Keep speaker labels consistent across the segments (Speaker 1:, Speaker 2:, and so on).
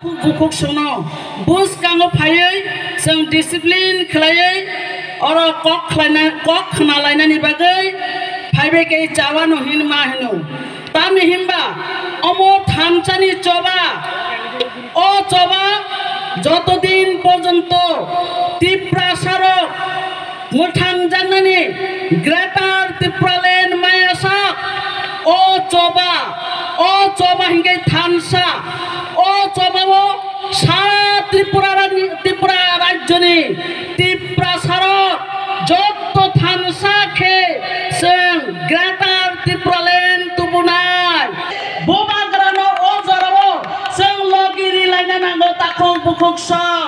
Speaker 1: बुकुक सोनो बुस कांगो फायै जों डिसिप्लिन खालायै अर कक खालायना कक खाना लायनायनि बागै फाइबेके जावा नहिन मा हेनो तामि हिमबा অমো থামচানি চবা ও চবা যতদিন পর্যন্ত তীব্রাসারক মুঠাং জানানি গ্রেটার তীব্রালেন মায়াসাক ও চবা ও চবা হিঙ্গে থানসা চপাব সারা ত্রিপুরা ত্রিপুরা রাজ্যনি ত্রিপুরা সারা যত থামসা খে সে গ্রেটার ত্রিপুরা লেন তুবুনাই বোমা গ্রানো ও জরাব সে লগিরি লাইনা নাঙ্গো তাকং বুকুক সং।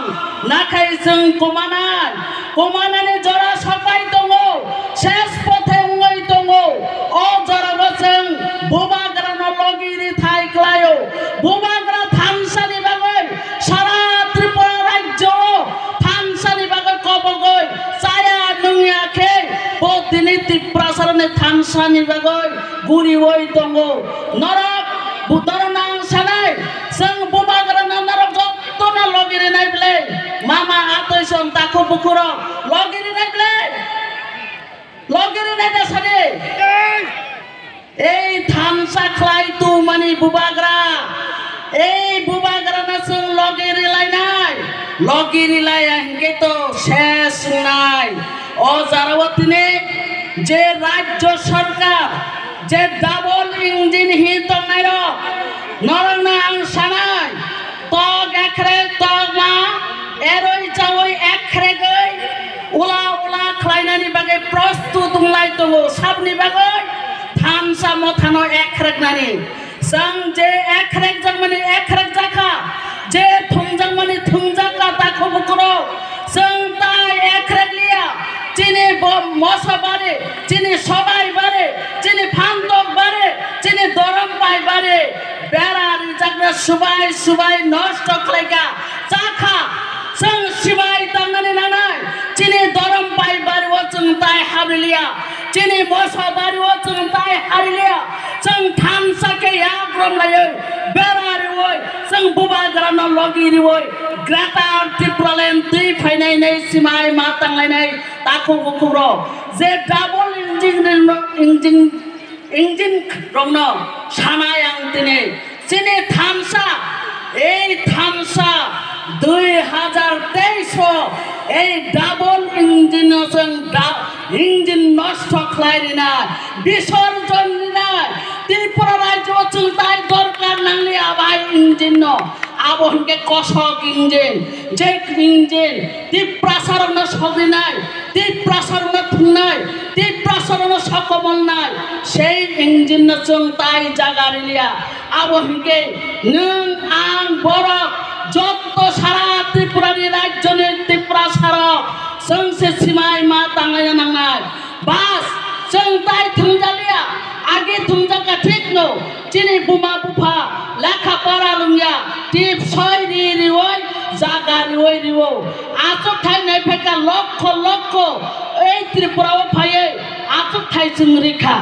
Speaker 1: না খাই সে কমানাই কমানানি জরা সবাই দঙ্গ, শেষ পথে উঙ্গই দঙ্গ। ও জরাব সে বোমা 감사하는 박을 구리워이 동고 너락 부터나 사나이 성 부마그라나 너락 또나 로기리 나이블레 마마 아토이선 다코 부쿠로 로기리 나이블레 로기리 나이다 사니 에이 탐사 클라이 투마니 부바그라 에이 부바그라나 성 로기리 라이나이 로기리 라이 안게도 세스 나이 어 자라와티네 যে রাজ্য সরকার, যে ডাবল ইঞ্জিন হিত মেয়র সানাই তগ একরে তগ এরই চাওই একরে গই, উলা উলা খ্লাইনানি বাগে প্রস্তুত উলাই তঙ্গ সাবনি বাগে থানসা মথানো একরেক নানি। সং যে একরেক জং মানে একরেক জাকা যে থুংজাং মানে থুংজাকা তাকো বুকরো সং তাই একরেক লিয়া, চিনি সবাই সবাই, নষ্ট কলেগা চাখা সং সিবাই, তাঙ্গানি নানাই। চিনি দরম পাই বাড়ি ওচুন তাই হাবলিয়া। চিনি মশা বাড়ি ওচুন তাই হারিলিয়া সং ঠান সাকে আগ্রম লাইয়ে বেড়ারি ওই। সং বুবা গ্রানো লগিরি ওই। গ্রেটার ত্রিপুরালেন দুই ফাইনাই নেই সিমাই মা তাংলাই নেই। তাকু বুকুর যে ডাবল ইঞ্জিন ইঞ্জিন ইঞ্জিন সানায় চিনি থামসা এই থামসা দুই হাজার তেইশ। এই ডাবল ইঞ্জিন ইঞ্জিন নষ্ট খাইনি না বিসর্জন নাই ত্রিপুরা রাজ্য চিন্তায় দরকার নাংলি আবার ইঞ্জিন আবহনকে কষ কিঞ্জেন যে কিঞ্জেন তীব্রাসারণ সবি নাই তীব্রাসারণ থুনাই তীব্রাসারণ সকমল নাই। সেই ইঞ্জিন চুন তাই জাগারিলিয়া আবহনকে নুন আন বরক যত সারা ত্রিপুরারি রাজ্য নেই ত্রিপুরা প্রাসারক সংসে সীমায় মা তাঙ্গায় নাঙ্গায় বাস চুন তাই থাকে आगे थुंजाका ठीक नो चिनि बुमा बुफा लेखा परा लुंगिया टिप सय रि रिवय জাগা রিওই রিও আচক ঠাই নাই ফেকা লক্ষ লক্ষ এই ত্রিপুরাও ফাইয়ে আচক ঠাই जों রেখা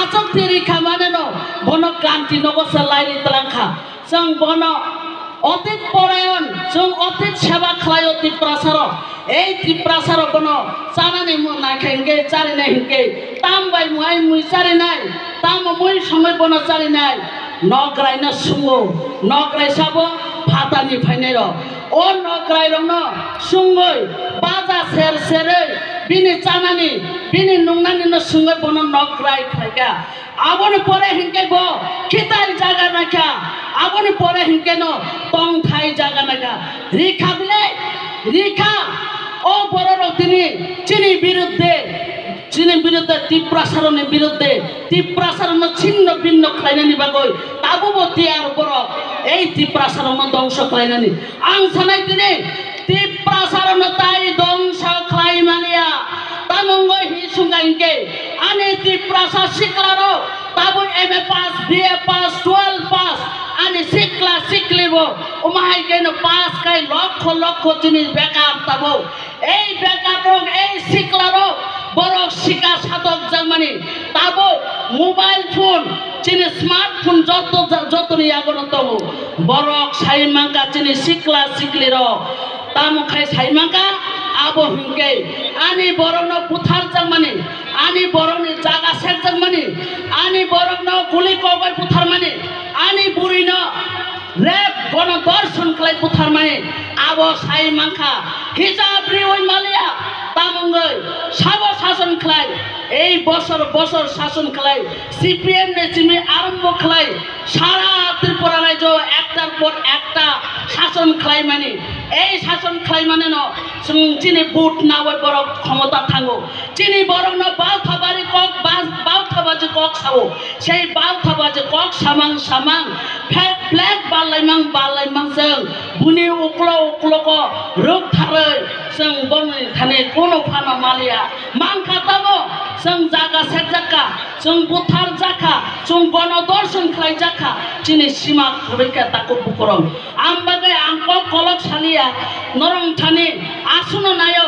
Speaker 1: আচক তে রেখা মানে ন বন কান্তি নগসা লাইরি তলাংখা जों বন অতীত পরায়ণ जों অতীত সেবা খালায় অতীত প্রাসার এই ত্রিপ্রাসার কোন চানানি মু নাখে হিংকে চারি নাই হিংকে তাম বাই মুয়াই মুই চারি নাই তাম মুই সময় বন চারি নাই। নগ্রাই না সুঙ্গো নগ্রাই সাবো ফাতানি ফাইনাই ও নগ্রাই রং ন সুঙ্গই বাজা সের সেরে, বিনি চানানি, বিনি নুংনানি ন সুঙ্গই বন নগ্রাই খাইগা আবনি পরে হিংকে গো, খিতাই জাগা নাখা আবনি পরে হিংকে ন টং থাই জাগা নাখা রিখা দিলে, রিখা ও বড় তিনি চিনি বিরুদ্ধে চিনি বিরুদ্ধে তীব্রাসারণের বিরুদ্ধে তীব্রাসারণ ছিন্ন ভিন্ন খাইনানি বাগৈ তাবুবতী আর বড় এই তীব্রাসারণ ধ্বংস খাইনানি আং সানাই তিনি তীব্রাসারণ তাই ধ্বংস খাই মানিয়া। তামঙ্গই হি সুঙ্গাইকে আনে তীব্রাসা শিকলারো তাবু M A pass B A pass twelve শিকলা শিকলিব উমাহাই কেন পাস খাই লক্ষ লক্ষ জিনিস বেকার তাবো এই বেকার রোগ এই শিকলা রোগ borok sika satok jangmani tabo mobile phone chini smartphone joto joto ni agono tongo borok saimangka chini sikla sikli ro tamo khai saimangka abo hingke ani borokno puthar jangmani ani borokni jaga sek jangmani ani borokno guli kogai রেপ গণদর্শন খালাই পুথার মানে আবো সাই মাংখা হিজাবরি ওই মালিয়া তামঙ্গই সব শাসন খালাই এই বছর বছর শাসন খালাই সিপিএম নেচিমি আরম্ভ খালাই সারা ত্রিপুরা রাজ্য একটার পর একটা শাসন খালাই মানে এই শাসন খালাই মানে ন जों চিনি বুট না ওই বড় ক্ষমতা থাঙ্গো চিনি বড় না বাউ থাবারি কক বাউ থাবাজি কক সাবো সেই বাউ থাবাজি কক সামাং সামাং ফেক ব্লেক बालायमां बालायमां जों बुनि उक्ल' उक्ल'खौ रोगथारै जों बनै थाने कोनो फाना मालिया मांखाताबो जों जागा सेट जाका जों बुथार जाखा जों गणदर्शन खालाय जाखा दिनै सिमा खुरैखा ताको बुकरम आमबागे आंखौ कलक सालिया नरं थाने आसुनो नायो